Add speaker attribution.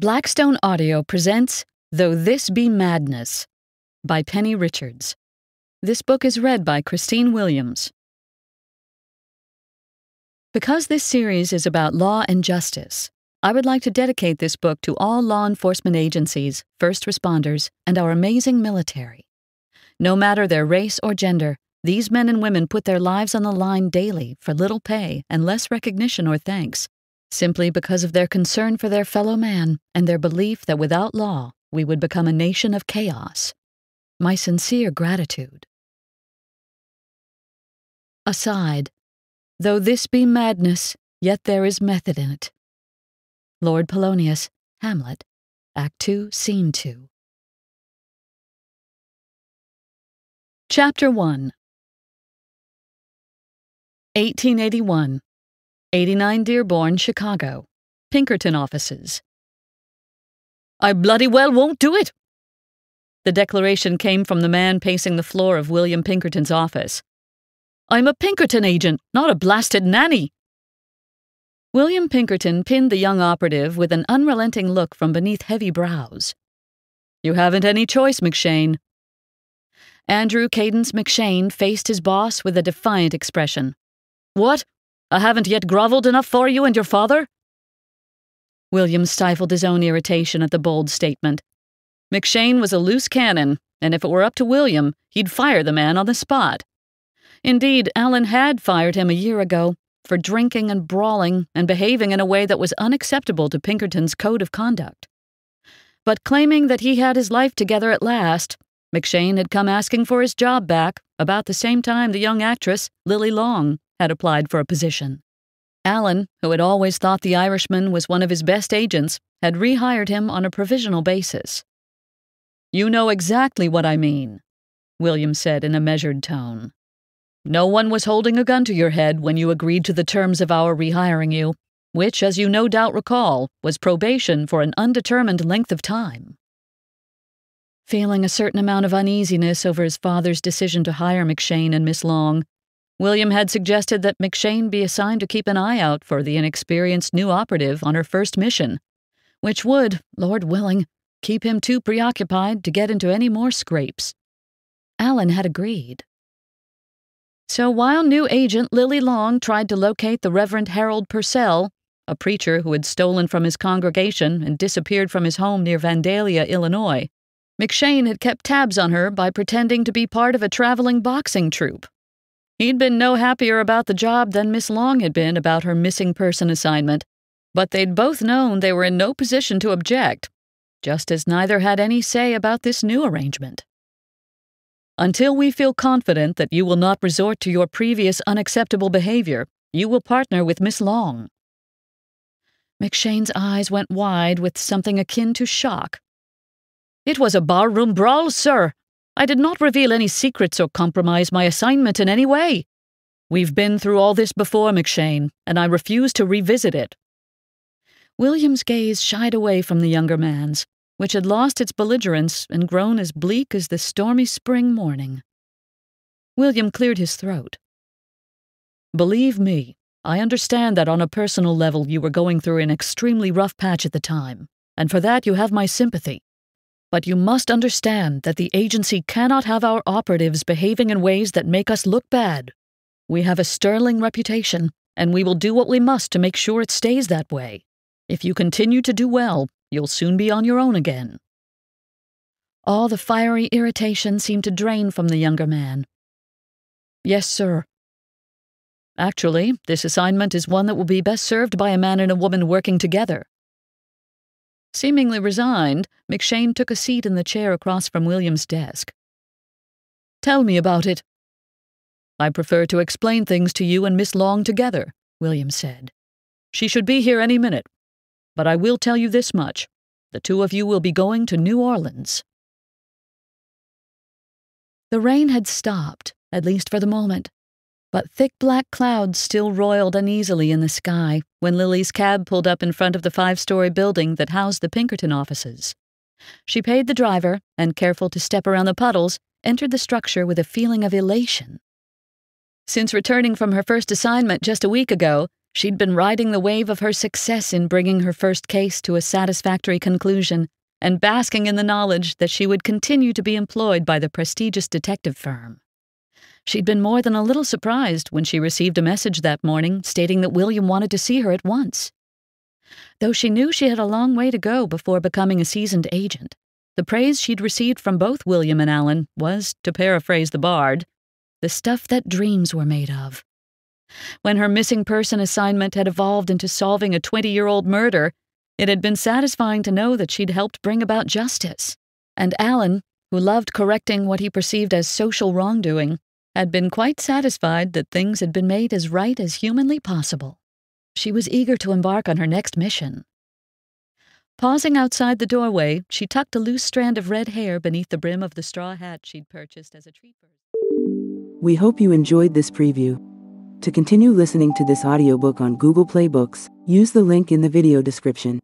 Speaker 1: Blackstone Audio presents Though This Be Madness by Penny Richards. This book is read by Christine Williams. Because this series is about law and justice, I would like to dedicate this book to all law enforcement agencies, first responders, and our amazing military. No matter their race or gender, these men and women put their lives on the line daily for little pay and less recognition or thanks simply because of their concern for their fellow man and their belief that without law we would become a nation of chaos. My sincere gratitude. Aside, though this be madness, yet there is method in it. Lord Polonius, Hamlet, Act 2, Scene 2. Chapter 1 1881 89 Dearborn, Chicago. Pinkerton offices. I bloody well won't do it. The declaration came from the man pacing the floor of William Pinkerton's office. I'm a Pinkerton agent, not a blasted nanny. William Pinkerton pinned the young operative with an unrelenting look from beneath heavy brows. You haven't any choice, McShane. Andrew Cadence McShane faced his boss with a defiant expression. What? I haven't yet grovelled enough for you and your father? William stifled his own irritation at the bold statement. McShane was a loose cannon, and if it were up to William, he'd fire the man on the spot. Indeed, Allan had fired him a year ago for drinking and brawling and behaving in a way that was unacceptable to Pinkerton's code of conduct. But claiming that he had his life together at last, McShane had come asking for his job back about the same time the young actress, Lilly Long, had applied for a position. Allan, who had always thought the Irishman was one of his best agents, had rehired him on a provisional basis. You know exactly what I mean, William said in a measured tone. No one was holding a gun to your head when you agreed to the terms of our rehiring you, which, as you no doubt recall, was probation for an undetermined length of time. Feeling a certain amount of uneasiness over his father's decision to hire McShane and Miss Long, William had suggested that McShane be assigned to keep an eye out for the inexperienced new operative on her first mission, which would, Lord willing, keep him too preoccupied to get into any more scrapes. Allan had agreed. So while new agent Lilly Long tried to locate the Reverend Harold Purcell, a preacher who had stolen from his congregation and disappeared from his home near Vandalia, Illinois, McShane had kept tabs on her by pretending to be part of a traveling boxing troupe He'd been no happier about the job than Miss Long had been about her missing person assignment, but they'd both known they were in no position to object, just as neither had any say about this new arrangement. Until we feel confident that you will not resort to your previous unacceptable behavior, you will partner with Miss Long. McShane's eyes went wide with something akin to shock. It was a barroom brawl, sir, I did not reveal any secrets or compromise my assignment in any way. We've been through all this before, McShane, and I refuse to revisit it. William's gaze shied away from the younger man's, which had lost its belligerence and grown as bleak as the stormy spring morning. William cleared his throat. Believe me, I understand that on a personal level you were going through an extremely rough patch at the time, and for that you have my sympathy. But you must understand that the agency cannot have our operatives behaving in ways that make us look bad. We have a sterling reputation, and we will do what we must to make sure it stays that way. If you continue to do well, you'll soon be on your own again. All the fiery irritation seemed to drain from the younger man. Yes, sir. Actually, this assignment is one that will be best served by a man and a woman working together. Seemingly resigned, McShane took a seat in the chair across from William's desk. Tell me about it. I prefer to explain things to you and Miss Long together, William said. She should be here any minute. But I will tell you this much. The two of you will be going to New Orleans. The rain had stopped, at least for the moment but thick black clouds still roiled uneasily in the sky when Lilly's cab pulled up in front of the five story building that housed the Pinkerton offices. She paid the driver and, careful to step around the puddles, entered the structure with a feeling of elation. Since returning from her first assignment just a week ago, She'd been riding the wave of her success in bringing her first case to a satisfactory conclusion and basking in the knowledge that she would continue to be employed by the prestigious detective firm. She'd been more than a little surprised when she received a message that morning stating that William wanted to see her at once. Though she knew she had a long way to go before becoming a seasoned agent, the praise she'd received from both William and Allan was, to paraphrase the bard, the stuff that dreams were made of. When her missing person assignment had evolved into solving a 20 year old murder, it had been satisfying to know that she'd helped bring about justice. And Allan, who loved correcting what he perceived as social wrongdoing, had been quite satisfied that things had been made as right as humanly possible. She was eager to embark on her next mission. Pausing outside the doorway, she tucked a loose strand of red hair beneath the brim of the straw hat she'd purchased as a treat
Speaker 2: We hope you enjoyed this preview. To continue listening to this audiobook on Google Play Books, use the link in the video description.